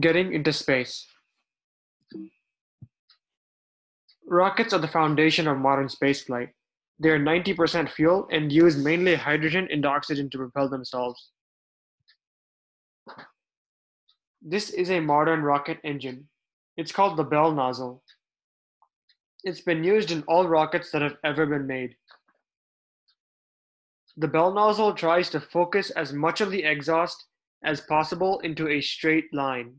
Getting into space. Rockets are the foundation of modern spaceflight. They are 90% fuel and use mainly hydrogen and oxygen to propel themselves. This is a modern rocket engine. It's called the Bell nozzle. It's been used in all rockets that have ever been made. The Bell nozzle tries to focus as much of the exhaust as possible into a straight line.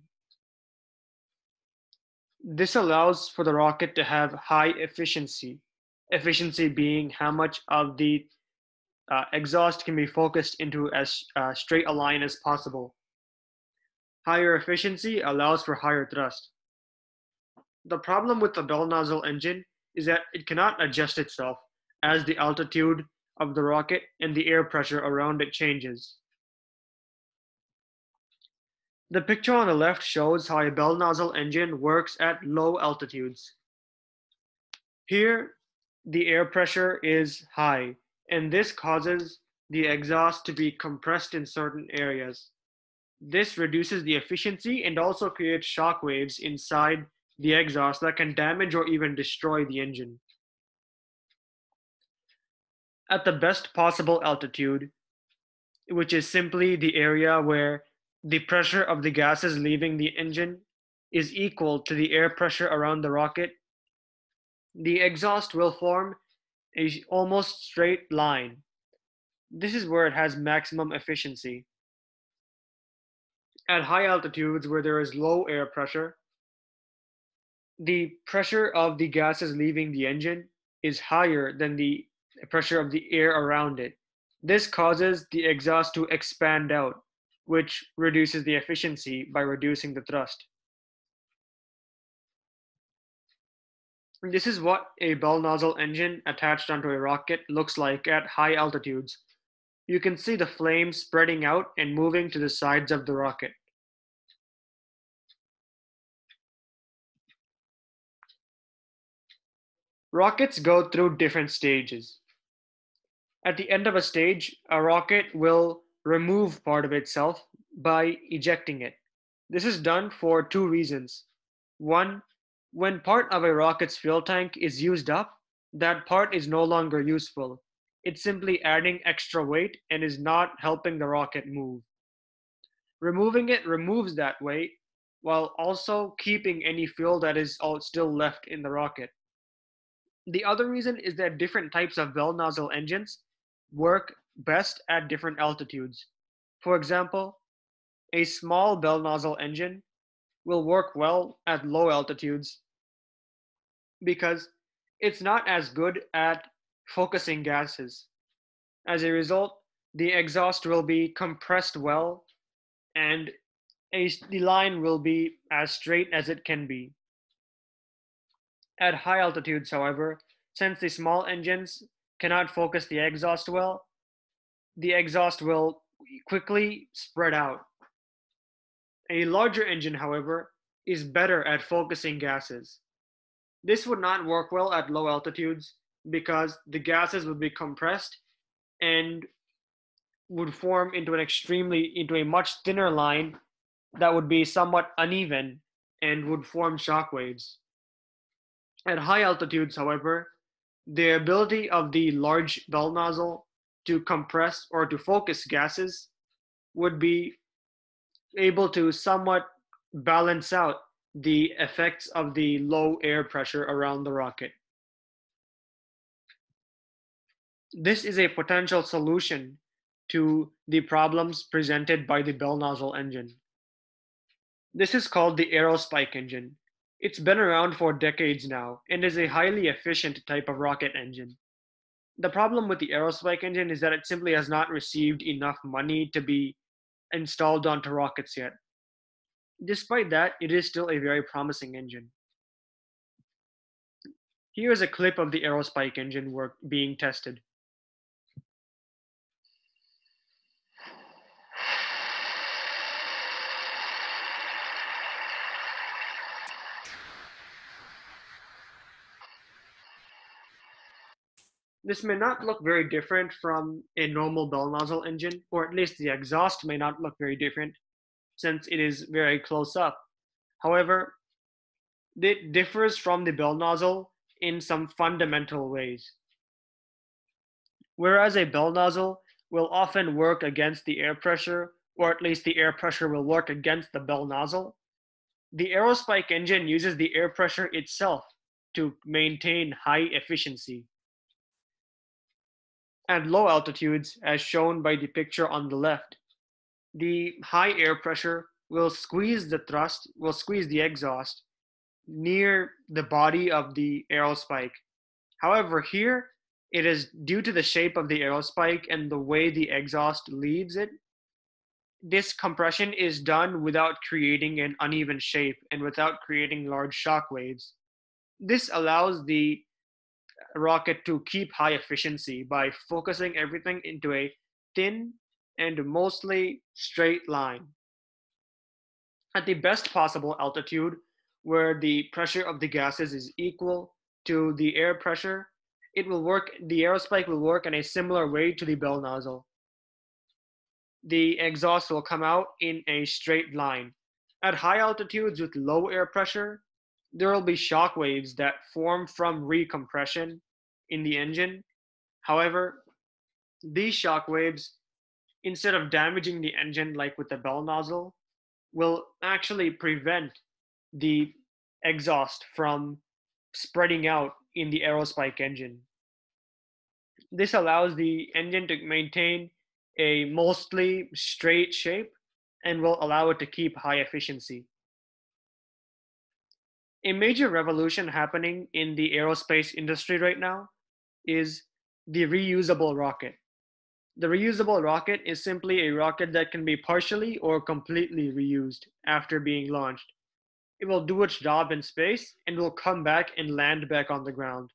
This allows for the rocket to have high efficiency, efficiency being how much of the uh, exhaust can be focused into as uh, straight a line as possible. Higher efficiency allows for higher thrust. The problem with the Bell nozzle engine is that it cannot adjust itself as the altitude of the rocket and the air pressure around it changes. The picture on the left shows how a bell nozzle engine works at low altitudes. Here, the air pressure is high, and this causes the exhaust to be compressed in certain areas. This reduces the efficiency and also creates shock waves inside the exhaust that can damage or even destroy the engine. At the best possible altitude, which is simply the area where the pressure of the gases leaving the engine is equal to the air pressure around the rocket, the exhaust will form a almost straight line. This is where it has maximum efficiency. At high altitudes where there is low air pressure, the pressure of the gases leaving the engine is higher than the pressure of the air around it. This causes the exhaust to expand out which reduces the efficiency by reducing the thrust. This is what a bell nozzle engine attached onto a rocket looks like at high altitudes. You can see the flames spreading out and moving to the sides of the rocket. Rockets go through different stages. At the end of a stage, a rocket will remove part of itself by ejecting it. This is done for two reasons. One, when part of a rocket's fuel tank is used up, that part is no longer useful. It's simply adding extra weight and is not helping the rocket move. Removing it removes that weight while also keeping any fuel that is still left in the rocket. The other reason is that different types of bell nozzle engines work best at different altitudes. For example, a small bell nozzle engine will work well at low altitudes because it's not as good at focusing gases. As a result, the exhaust will be compressed well and a, the line will be as straight as it can be. At high altitudes, however, since the small engines cannot focus the exhaust well, the exhaust will quickly spread out. A larger engine, however, is better at focusing gases. This would not work well at low altitudes because the gases would be compressed and would form into an extremely into a much thinner line that would be somewhat uneven and would form shock waves. At high altitudes, however, the ability of the large bell nozzle to compress or to focus gases would be able to somewhat balance out the effects of the low air pressure around the rocket. This is a potential solution to the problems presented by the bell nozzle engine. This is called the aerospike engine. It's been around for decades now and is a highly efficient type of rocket engine. The problem with the aerospike engine is that it simply has not received enough money to be installed onto rockets yet. Despite that, it is still a very promising engine. Here is a clip of the Aerospike engine work being tested. This may not look very different from a normal bell nozzle engine, or at least the exhaust may not look very different since it is very close up. However, it differs from the bell nozzle in some fundamental ways. Whereas a bell nozzle will often work against the air pressure, or at least the air pressure will work against the bell nozzle, the aerospike engine uses the air pressure itself to maintain high efficiency. At low altitudes, as shown by the picture on the left, the high air pressure will squeeze the thrust, will squeeze the exhaust near the body of the aerospike. However, here it is due to the shape of the aerospike and the way the exhaust leaves it. This compression is done without creating an uneven shape and without creating large shock waves. This allows the rocket to keep high efficiency by focusing everything into a thin and mostly straight line. At the best possible altitude, where the pressure of the gases is equal to the air pressure, it will work, the aerospike will work in a similar way to the bell nozzle. The exhaust will come out in a straight line. At high altitudes with low air pressure, there will be shock waves that form from recompression in the engine. However, these shock waves, instead of damaging the engine like with the bell nozzle, will actually prevent the exhaust from spreading out in the aerospike engine. This allows the engine to maintain a mostly straight shape and will allow it to keep high efficiency. A major revolution happening in the aerospace industry right now is the reusable rocket. The reusable rocket is simply a rocket that can be partially or completely reused after being launched. It will do its job in space and will come back and land back on the ground.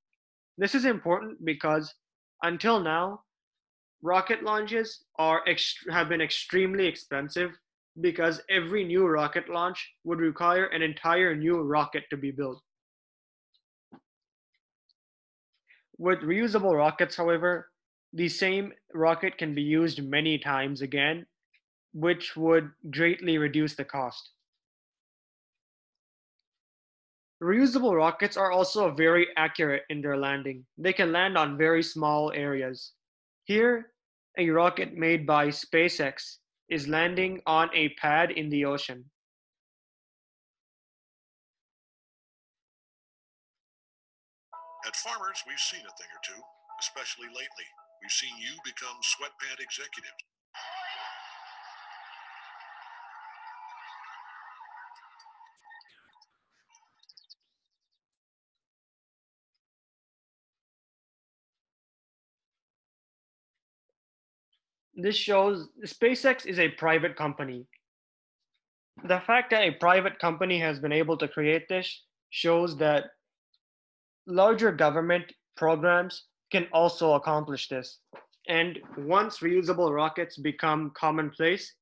This is important because until now, rocket launches are have been extremely expensive because every new rocket launch would require an entire new rocket to be built. With reusable rockets, however, the same rocket can be used many times again, which would greatly reduce the cost. Reusable rockets are also very accurate in their landing. They can land on very small areas. Here, a rocket made by SpaceX is landing on a pad in the ocean. At Farmers, we've seen a thing or two, especially lately. We've seen you become sweatpant executives. This shows SpaceX is a private company. The fact that a private company has been able to create this shows that larger government programs can also accomplish this. And once reusable rockets become commonplace,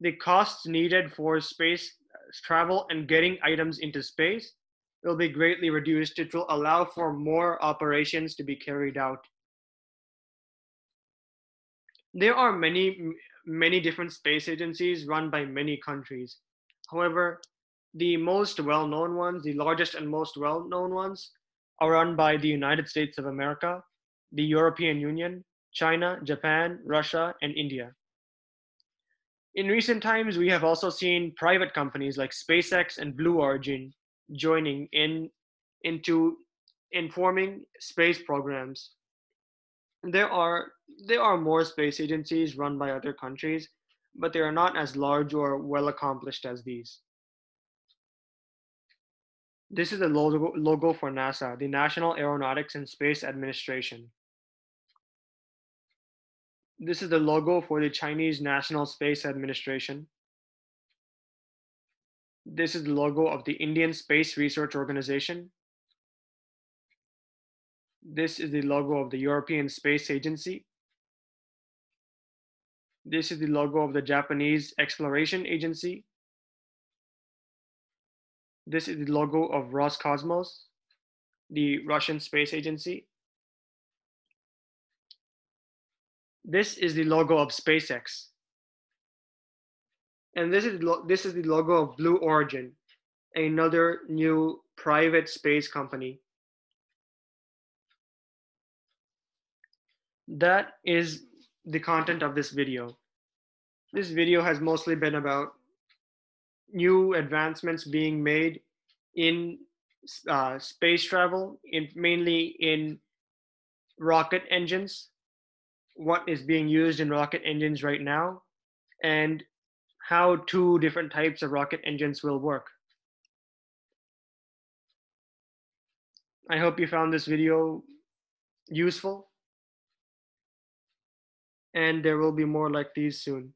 the costs needed for space travel and getting items into space will be greatly reduced. It will allow for more operations to be carried out. There are many, many different space agencies run by many countries. However, the most well-known ones, the largest and most well-known ones, are run by the United States of America, the European Union, China, Japan, Russia, and India. In recent times, we have also seen private companies like SpaceX and Blue Origin joining in into informing space programs. There are there are more space agencies run by other countries, but they are not as large or well accomplished as these. This is the logo, for NASA, the National Aeronautics and Space Administration. This is the logo for the Chinese National Space Administration. This is the logo of the Indian Space Research Organization. This is the logo of the European Space Agency. This is the logo of the Japanese Exploration Agency. This is the logo of Roscosmos, the Russian space agency. This is the logo of SpaceX. And this is, this is the logo of Blue Origin. another new private space company. That is the content of this video. This video has mostly been about new advancements being made in uh, space travel, in, mainly in rocket engines, what is being used in rocket engines right now, and how two different types of rocket engines will work. I hope you found this video useful. And there will be more like these soon.